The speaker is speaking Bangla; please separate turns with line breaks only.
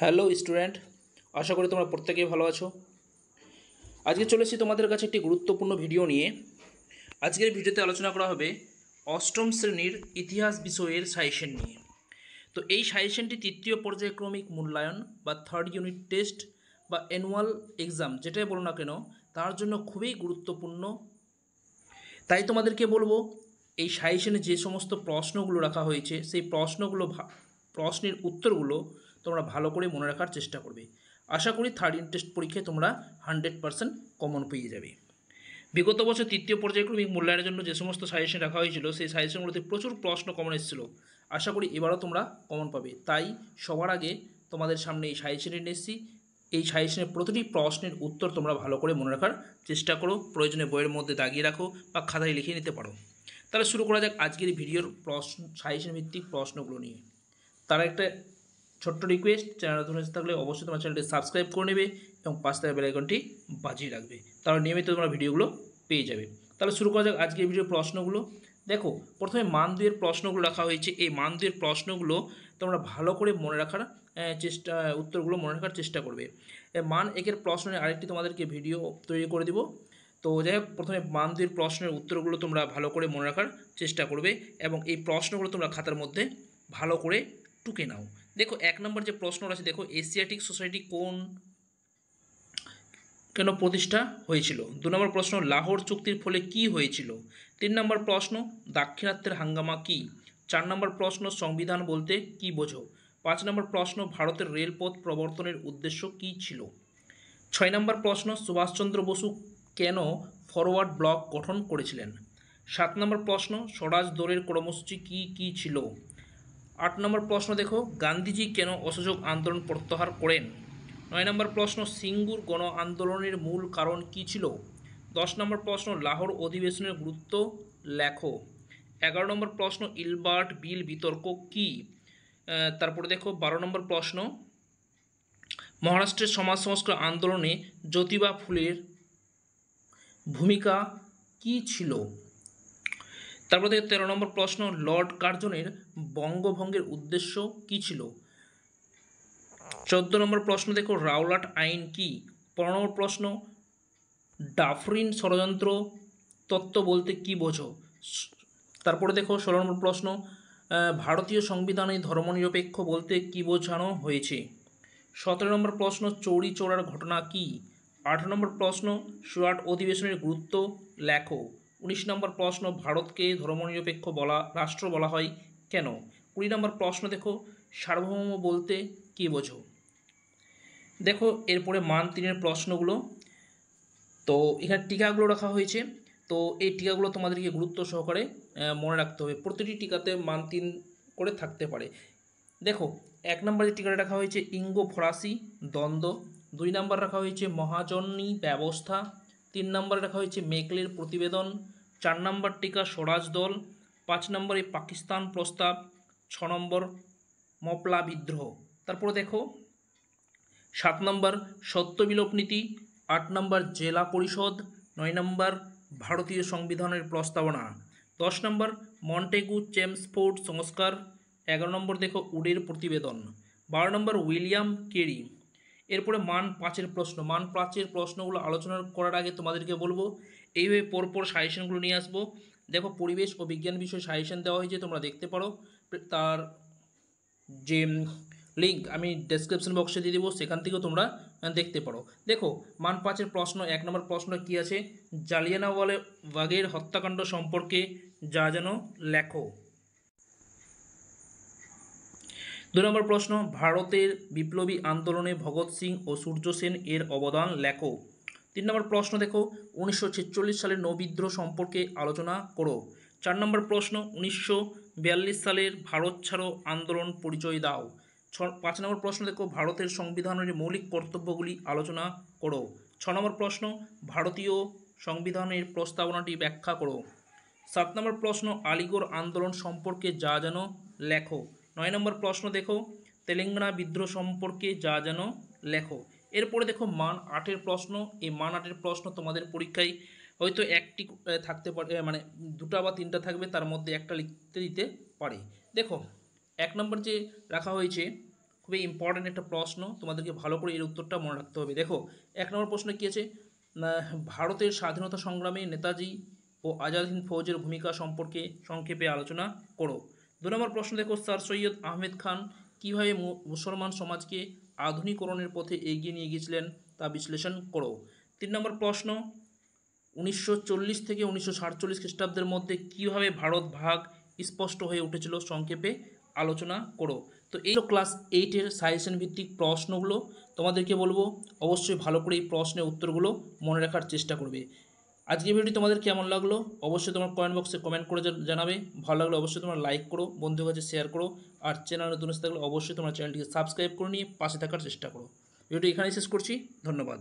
হ্যালো স্টুডেন্ট, আশা করি তোমরা প্রত্যেকেই ভালো আছো। আজকে চলেছি তোমাদের কাছে একটি গুরুত্বপূর্ণ ভিডিও নিয়ে। আজকের ভিডিওতে আলোচনা করা হবে অষ্টম শ্রেণির ইতিহাস বিষয়ের সাজেশন নিয়ে। তো এই সাজেশনটি তৃতীয় পর্যায়ক্রমিক মূল্যায়ন বা থার্ড ইউনিট টেস্ট বা অ্যানুয়াল এক্সাম যেটাই বলো না কেন, তার জন্য খুবই গুরুত্বপূর্ণ। তাই তোমাদেরকে বলব, এই সাজেশনে যে সমস্ত প্রশ্নগুলো রাখা হয়েছে, সেই প্রশ্নগুলো প্রশ্নের উত্তরগুলো তোমরা ভালো করে মনে রাখার চেষ্টা করবে। আশা করি থার্ড ইউনিট টেস্ট পরীক্ষায় তোমরা হান্ড্রেড পারসেন্ট কমন পেয়ে যাবে। বিগত বছর তৃতীয় পর্যায়ক্রমিক মূল্যায়নের জন্য যে সমস্ত সাজেশন রাখা হয়েছিল, সেই সাজেশনগুলোতে প্রচুর প্রশ্ন কমন এসেছিল। আশা করি এবারও তোমরা কমন পাবে। তাই সবার আগে তোমাদের সামনে এই সাজেশনে নিয়ে এসেছি। এই সাজেশনের প্রতিটি প্রশ্নের উত্তর তোমরা ভালো করে মনে রাখার চেষ্টা করো। প্রয়োজনে বইয়ের মধ্যে দাগিয়ে রাখো বা খাতায় লিখে নিতে পারো। তাহলে শুরু করা যাক আজকের ভিডিওর প্রশ্ন সাজেশন ভিত্তিক প্রশ্নগুলো নিয়ে। তার একটা ছোট্ট রিকোয়েস্ট চ্যানেল নতুন এসে থাকলে অবশ্যই তোমার চ্যানেলটি সাবস্ক্রাইব করে নেবে এবং পাঁচ থাকা বেলাইকনটি বাজিয়ে রাখবে। তাহলে নিয়মিত তোমরা ভিডিওগুলো পেয়ে যাবে। তাহলে শুরু করা যাক আজকের ভিডিওর প্রশ্নগুলো। দেখো, প্রথমে মান দুয়ের প্রশ্নগুলো রাখা হয়েছে। এই মান দুয়ের প্রশ্নগুলো তোমরা ভালো করে মনে রাখার চেষ্টা, উত্তরগুলো মনে রাখার চেষ্টা করবে। মান একের প্রশ্নের আরেকটি তোমাদেরকে ভিডিও তৈরি করে দিব। তো যাই হোক, প্রথমে মান দুয়ের প্রশ্নের উত্তরগুলো তোমরা ভালো করে মনে রাখার চেষ্টা করবে এবং এই প্রশ্নগুলো তোমরা খাতার মধ্যে ভালো করে টুকে নাও। দেখো, এক নম্বর যে প্রশ্নটা আছে, দেখো এশিয়াটিক সোসাইটি কোন কেন প্রতিষ্ঠা হয়েছিল? দু নম্বর প্রশ্ন, লাহোর চুক্তির ফলে কি হয়েছিল? তিন নম্বর প্রশ্ন, দাক্ষিণাত্যের হাঙ্গামা কি? চার নম্বর প্রশ্ন, সংবিধান বলতে কি বোঝো? পাঁচ নম্বর প্রশ্ন, ভারতের রেলপথ প্রবর্তনের উদ্দেশ্য কি ছিল? ছয় নম্বর প্রশ্ন, সুভাষচন্দ্র বসু কেন ফরওয়ার্ড ব্লক গঠন করেছিলেন? সাত নম্বর প্রশ্ন, স্বরাজ দৌড়ের কর্মসূচি কি কি ছিল? আট নম্বর প্রশ্ন দেখো, গান্ধীজি কেন অসহযোগ আন্দোলন প্রত্যাহার করেন? নয় নম্বর প্রশ্ন, সিঙ্গুর গণ আন্দোলনের মূল কারণ কি ছিল? দশ নম্বর প্রশ্ন, লাহোর অধিবেশনের গুরুত্ব লেখো। এগারো নম্বর প্রশ্ন, ইলবার্ট বিল বিতর্ক কি? তারপরে দেখো, বারো নম্বর প্রশ্ন, মহারাষ্ট্রের সমাজ সংস্কার আন্দোলনে জ্যোতিবা ফুলের ভূমিকা কি ছিল? তারপর থেকে তেরো নম্বর প্রশ্ন, লর্ড কার্জনের বঙ্গভঙ্গের উদ্দেশ্য কি ছিল? চোদ্দ নম্বর প্রশ্ন দেখো, রাওলাট আইন কি? পনেরো নম্বর প্রশ্ন, ডাফরিন ষড়যন্ত্র তত্ত্ব বলতে কি বোঝো? তারপরে দেখো ষোলো নম্বর প্রশ্ন ভারতীয় সংবিধানে ধর্মনিরপেক্ষ বলতে কি বোঝানো হয়েছে? সতেরো নম্বর প্রশ্ন, চৌরি চৌড়ার ঘটনা কি? আঠারো নম্বর প্রশ্ন, সুরাট অধিবেশনের গুরুত্ব লেখো। উনিশ নম্বর প্রশ্ন, ভারতকে ধর্মনিরপেক্ষ বলা, রাষ্ট্র বলা হয় কেন? কুড়ি নম্বর প্রশ্ন দেখো, সার্বভৌম বলতে কী বোঝো? দেখো, এরপরে মান তিনের প্রশ্নগুলো। তো, এখানে টিকাগুলো রাখা হয়েছে। তো, এই টিকাগুলো তোমাদেরকে গুরুত্ব সহকারে মনে রাখতে হবে। প্রতিটি টিকাতে মান তিন করে থাকতে পারে। দেখো, এক নম্বর যে টিকাটা রাখা হয়েছে, ইঙ্গো ফরাসি দ্বন্দ্ব। দুই নম্বর রাখা হয়েছে, মহাজনী ব্যবস্থা। তিন নম্বরে রাখা হয়েছে মেকলের প্রতিবেদন, চার নম্বর টিকা স্বরাজ দল, পাঁচ নম্বরে পাকিস্তান প্রস্তাব, ছ নম্বর মপলা বিদ্রোহ। তারপরে দেখো, সাত নম্বর সত্যবিলোপ নীতি, আট নম্বর জেলা পরিষদ, নয় নম্বর ভারতীয় সংবিধানের প্রস্তাবনা। দশ নম্বর মন্টেগু চেমসফোর্ড সংস্কার, এগারো নম্বর দেখো উডের প্রতিবেদন, বারো নম্বর উইলিয়াম কেরি। এরপরে মান পাঁচের প্রশ্ন। মান পাঁচের প্রশ্নগুলো আলোচনা করার আগে তোমাদেরকে বলব, এইভাবে পরপর সাজেশনগুলো নিয়ে আসব। দেখো, পরিবেশ ও বিজ্ঞান বিষয়ে সাজেশন দেওয়া হয়েছে, তোমরা দেখতে পারো। তার যে লিঙ্ক আমি ডেসক্রিপশন বক্সে দিয়ে দেবো, সেখান থেকেও তোমরা দেখতে পারো। দেখো, মান পাঁচের প্রশ্ন, এক নম্বর প্রশ্ন কি আছে? জালিয়ানাওয়ালে বাগের হত্যাকাণ্ড সম্পর্কে যা যেন লেখো। দু নম্বর প্রশ্ন, ভারতের বিপ্লবী আন্দোলনে ভগৎ সিং ও সূর্য সেন এর অবদান লেখো। তিন নম্বর প্রশ্ন দেখো, উনিশশো ছেচল্লিশ সালের নৌবিদ্রোহ সম্পর্কে আলোচনা করো। চার নম্বর প্রশ্ন, উনিশশো বিয়াল্লিশ সালের ভারত ছাড়ো আন্দোলন পরিচয় দাও। ছ, পাঁচ নম্বর প্রশ্ন দেখো, ভারতের সংবিধানের মৌলিক কর্তব্যগুলি আলোচনা করো। ছ নম্বর প্রশ্ন, ভারতীয় সংবিধানের প্রস্তাবনাটি ব্যাখ্যা করো। সাত নম্বর প্রশ্ন, আলিগড় আন্দোলন সম্পর্কে যা যেন লেখো। নয় নম্বর প্রশ্ন দেখো, তেলেঙ্গানা বিদ্রোহ সম্পর্কে যা যেন লেখো। এরপরে দেখো, মান আটের প্রশ্ন, এই মান আটের প্রশ্ন তোমাদের পরীক্ষায় হয়তো একটি থাকতে পারে মানে দুটা বা তিনটা থাকবে, তার মধ্যে একটা লিখতে দিতে পারে। দেখো, এক নম্বর যে রাখা হয়েছে, খুবই ইম্পর্ট্যান্ট একটা প্রশ্ন, তোমাদেরকে ভালো করে এর উত্তরটা মনে রাখতে হবে। দেখো, এক নম্বর প্রশ্ন কী আছে? ভারতের স্বাধীনতা সংগ্রামে নেতাজি ও আজাদ হিন্দ ফৌজের ভূমিকা সম্পর্কে সংক্ষেপে আলোচনা করো। দু নম্বর প্রশ্ন দেখো, স্যার সৈয়দ আহমেদ খান কীভাবে মুসলমান সমাজকে আধুনিকরণের পথে এগিয়ে নিয়ে গিয়েছিলেন তা বিশ্লেষণ করো। তিন নম্বর প্রশ্ন, উনিশশো চল্লিশ থেকে উনিশশো সাতচল্লিশ খ্রিস্টাব্দের মধ্যে কীভাবে ভারত ভাগ স্পষ্ট হয়ে উঠেছিল সংক্ষেপে আলোচনা করো। তো এই ক্লাস এইটের সাজেশন ভিত্তিক প্রশ্নগুলো তোমাদেরকে বলব, অবশ্যই ভালো করে এই প্রশ্নের উত্তরগুলো মনে রাখার চেষ্টা করবে। আজকে ভিডিওটি তোমাদের কেমন লাগল? অবশ্যই তোমার কমেন্ট বক্সে কমেন্ট করে জানাবে। ভালো লাগলে অবশ্যই তোমরা লাইক করো বন্ধুর কাছে শেয়ার করো, আর চ্যানেল নতুন থাকলে অবশ্যই তোমার চ্যানেলটিকে সাবস্ক্রাইব করে নিয়ে পাশে থাকার চেষ্টা করো। ভিডিওটি এখানেই শেষ করছি। ধন্যবাদ।